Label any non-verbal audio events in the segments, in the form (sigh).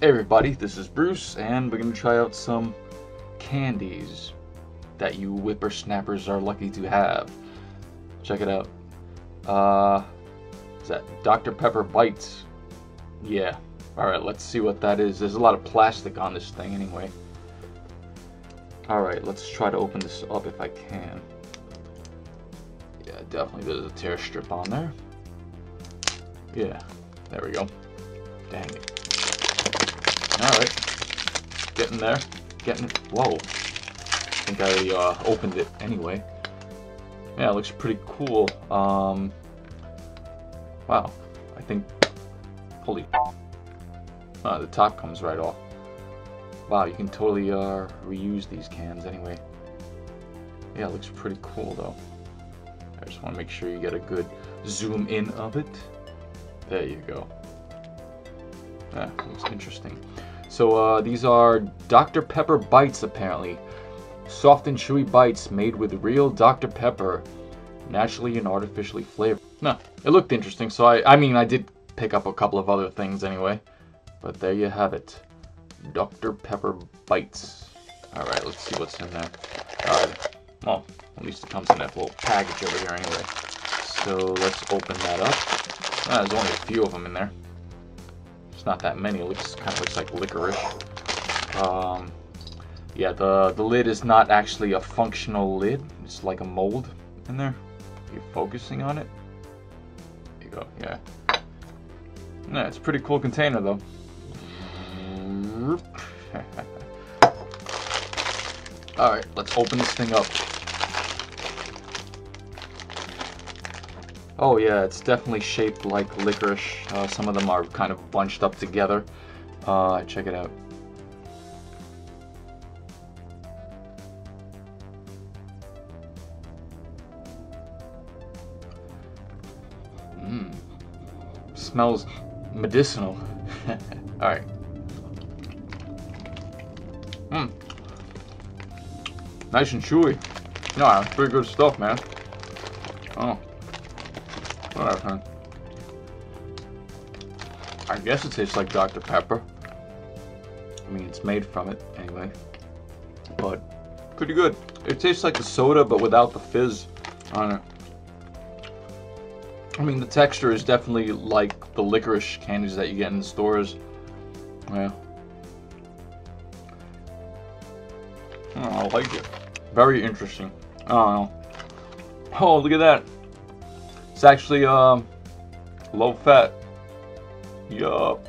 Hey everybody, this is Bruce, and we're gonna try out some candies that you whippersnappers are lucky to have. Check it out. Uh, is that Dr. Pepper Bites? Yeah. Alright, let's see what that is. There's a lot of plastic on this thing anyway. Alright, let's try to open this up if I can. Yeah, definitely there's a tear strip on there. Yeah, there we go. Dang it. Alright. Getting there. Getting it. Whoa. I think I uh, opened it anyway. Yeah, it looks pretty cool. Um, wow. I think... Holy... Uh, the top comes right off. Wow, you can totally uh, reuse these cans anyway. Yeah, it looks pretty cool though. I just want to make sure you get a good zoom in of it. There you go. Yeah, looks interesting. So uh, these are Dr. Pepper Bites apparently. Soft and chewy bites made with real Dr. Pepper, naturally and artificially flavored. No, it looked interesting. So I, I mean, I did pick up a couple of other things anyway. But there you have it. Dr. Pepper Bites. Alright, let's see what's in there. Alright, well, at least it comes in that little package over here anyway. So let's open that up. Ah, there's only a few of them in there. It's not that many. It looks kind of looks like licorice. Um, yeah, the the lid is not actually a functional lid. It's like a mold in there. Are you focusing on it? There you go. Yeah. Yeah, it's a pretty cool container though. (laughs) Alright, let's open this thing up. Oh yeah, it's definitely shaped like licorice. Uh, some of them are kind of bunched up together. Uh, check it out. Mmm. Smells medicinal. (laughs) Alright. Mmm. Nice and chewy. No, pretty good stuff, man. Man. I guess it tastes like Dr. Pepper. I mean, it's made from it, anyway. But, pretty good. It tastes like the soda, but without the fizz on it. I mean, the texture is definitely like the licorice candies that you get in the stores. Yeah. I like it. Very interesting. I don't know. Oh, look at that. It's actually um, low fat. Yup.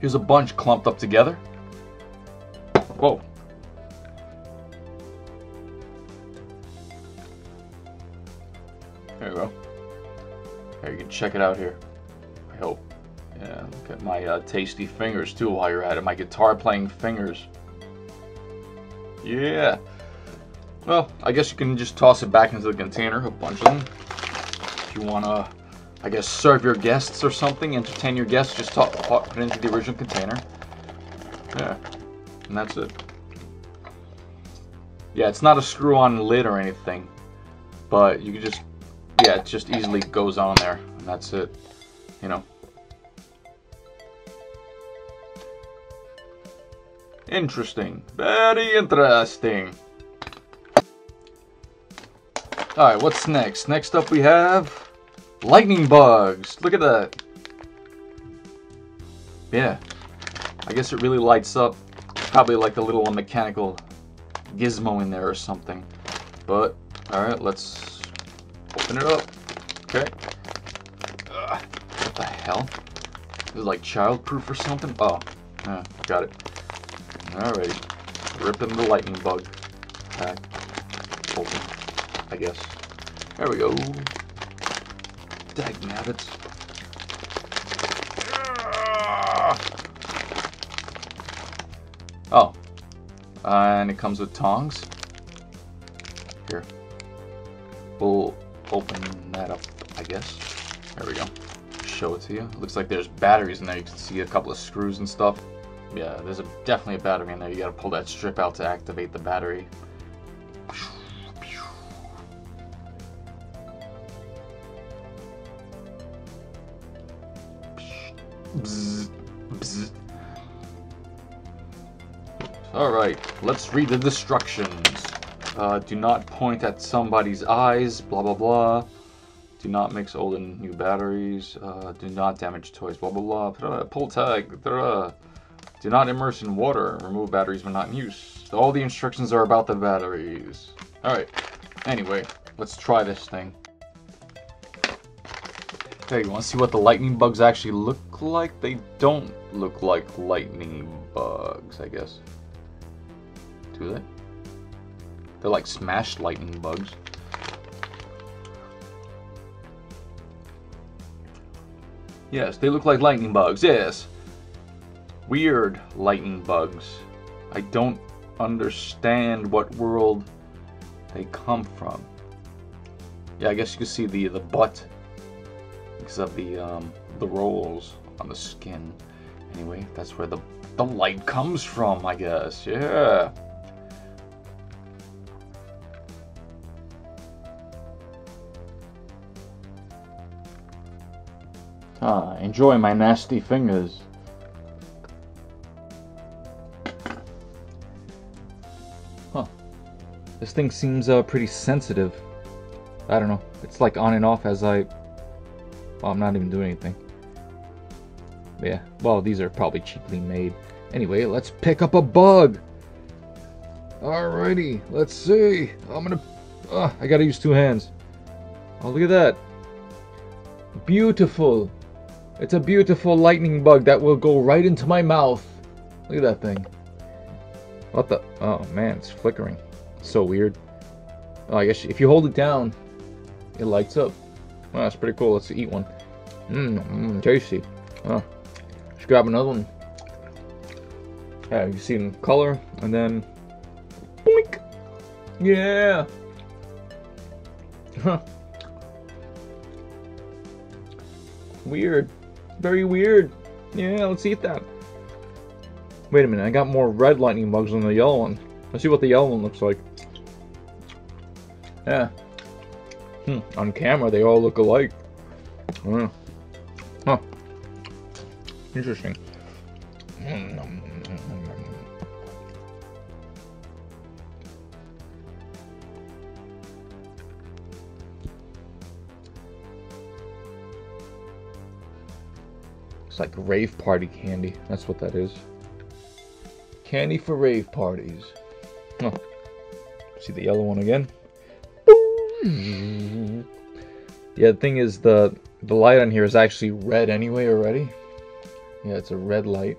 Here's a bunch clumped up together. Whoa. There you go. Here, you can check it out here. I hope. Yeah, look at my uh, tasty fingers too while you're at it. My guitar playing fingers. Yeah. Well, I guess you can just toss it back into the container, a bunch of them. If you want to, I guess, serve your guests or something, entertain your guests, just put it into the original container. Yeah, and that's it. Yeah, it's not a screw-on lid or anything, but you can just, yeah, it just easily goes on there, and that's it, you know. Interesting. Very interesting. Alright, what's next? Next up we have lightning bugs. Look at that. Yeah. I guess it really lights up. Probably like a little mechanical gizmo in there or something. But, alright, let's open it up. Okay. Ugh, what the hell? Is it like childproof or something? Oh, yeah, got it. Alrighty. Ripping the lightning bug pack open, I guess. There we go. Dag nabbits. Oh. Uh, and it comes with tongs. Here. We'll open that up, I guess. There we go. Show it to you. Looks like there's batteries in there. You can see a couple of screws and stuff. Yeah, there's a, definitely a battery in there. You gotta pull that strip out to activate the battery. All right, let's read the destructions. Uh, do not point at somebody's eyes, blah, blah, blah. Do not mix old and new batteries. Uh, do not damage toys, blah, blah, blah. Pull tag. Blah. Do not immerse in water. Remove batteries when not in use. All the instructions are about the batteries. Alright, anyway, let's try this thing. Okay, you want to see what the lightning bugs actually look like? They don't look like lightning bugs, I guess. Do they? They're like smashed lightning bugs. Yes, they look like lightning bugs, yes. Weird lightning bugs. I don't understand what world they come from. Yeah, I guess you can see the the butt because of the um, the rolls on the skin. Anyway, that's where the the light comes from, I guess. Yeah. Ah, enjoy my nasty fingers. This thing seems uh, pretty sensitive. I don't know. It's like on and off as I... Well, I'm not even doing anything. Yeah, well, these are probably cheaply made. Anyway, let's pick up a bug. Alrighty, let's see. I'm gonna... Uh, I gotta use two hands. Oh, look at that. Beautiful. It's a beautiful lightning bug that will go right into my mouth. Look at that thing. What the? Oh man, it's flickering. So weird. Oh, I guess if you hold it down, it lights up. That's pretty cool. Let's eat one. Mmm, mm, tasty. Oh, let's grab another one. Yeah, you see in color, and then boink. Yeah. Huh. Weird. Very weird. Yeah, let's eat that. Wait a minute, I got more red lightning bugs than the yellow one. Let's see what the yellow one looks like. Yeah. Hmm. On camera, they all look alike. Huh. Interesting. It's like rave party candy. That's what that is. Candy for rave parties. Oh. See the yellow one again? Yeah, the thing is the the light on here is actually red anyway already. Yeah, it's a red light.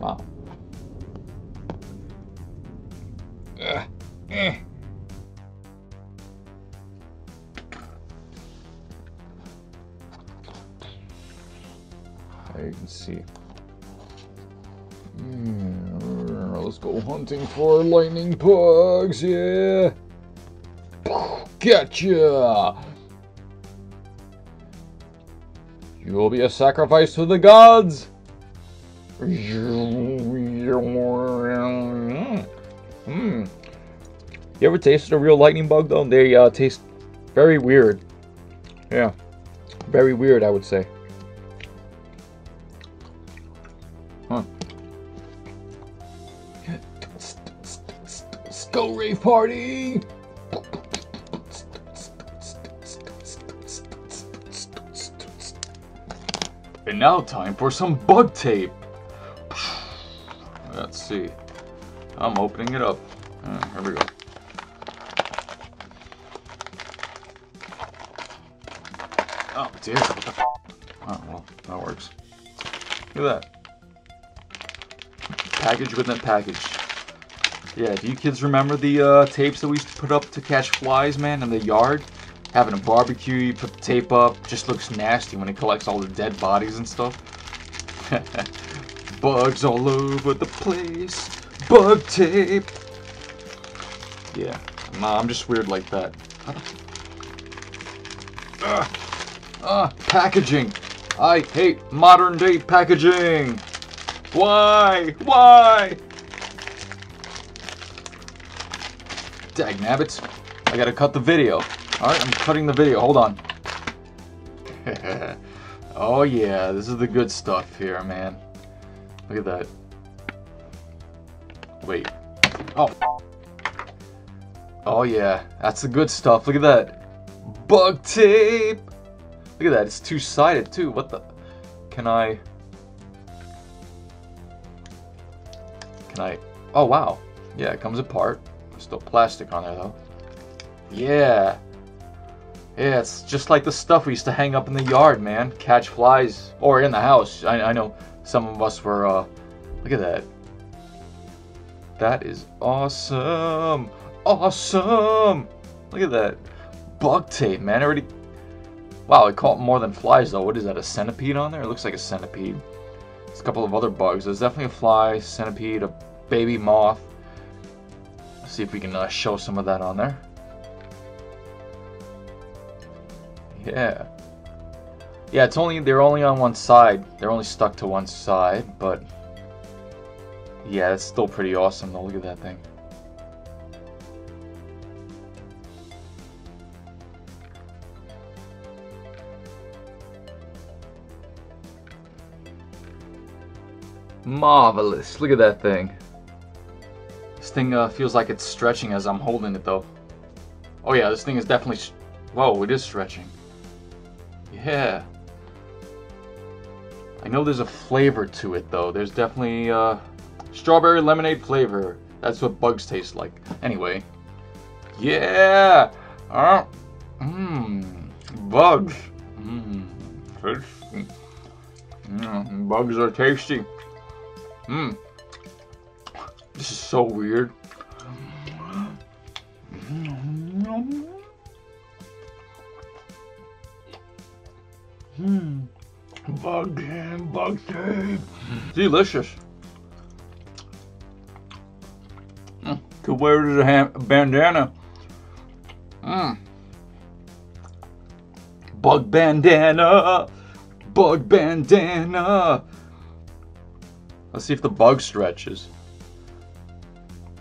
Wow. See. Mm, let's go hunting for lightning bugs, yeah! Gotcha! You will be a sacrifice to the gods! Hmm. You ever tasted a real lightning bug though? They uh, taste very weird. Yeah. Very weird, I would say. Go rave party! And now time for some bug tape. Let's see. I'm opening it up. Uh, here we go. Oh dear. Oh well, that works. Look at that. Package within a package. Yeah, do you kids remember the uh, tapes that we used to put up to catch flies, man, in the yard? Having a barbecue, you put the tape up, just looks nasty when it collects all the dead bodies and stuff. (laughs) Bugs all over the place. Bug tape. Yeah, nah, I'm just weird like that. (laughs) Ah, packaging. I hate modern day packaging. Why? Why? Dag. I gotta cut the video. Alright, I'm cutting the video. Hold on. (laughs) oh yeah, this is the good stuff here, man. Look at that. Wait. Oh. Oh yeah, that's the good stuff. Look at that. Bug tape! Look at that, it's two-sided too. What the... Can I... Can I... Oh wow. Yeah, it comes apart. Still plastic on there though. Yeah. Yeah, it's just like the stuff we used to hang up in the yard, man. Catch flies. Or in the house. I, I know some of us were, uh... Look at that. That is awesome. Awesome. Look at that. Bug tape, man. Already... Wow, it caught more than flies, though. What is that, a centipede on there? It looks like a centipede. There's a couple of other bugs. There's definitely a fly, centipede, a baby moth. See if we can uh, show some of that on there. Yeah. Yeah, it's only they're only on one side. They're only stuck to one side, but yeah, it's still pretty awesome though. Look at that thing. Marvelous. Look at that thing. This thing uh, feels like it's stretching as I'm holding it though. Oh yeah, this thing is definitely... Whoa, it is stretching. Yeah. I know there's a flavor to it though. There's definitely uh, strawberry lemonade flavor. That's what bugs taste like. Anyway. Yeah. Uh, mmm. Bugs. Mmm. Mm, bugs are tasty. Mmm. This is so weird. Hmm. Bug and bug tape. Delicious. Mm. Could wear it as a bandana. Mm. Bug bandana. Bug bandana. Let's see if the bug stretches.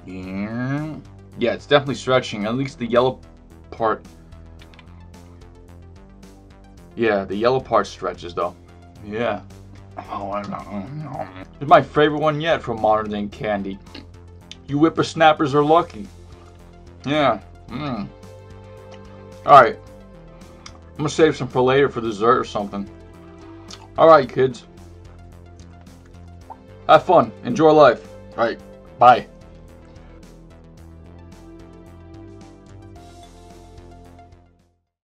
Yeah. Yeah, it's definitely stretching. At least the yellow part yeah, the yellow part stretches though. Yeah. Oh, I know. It's my favorite one yet from Modern Day Candy. You whippersnappers are lucky. Yeah. Mm. Alright. I'm gonna save some for later for dessert or something. Alright, kids. Have fun. Enjoy life. Alright. Bye.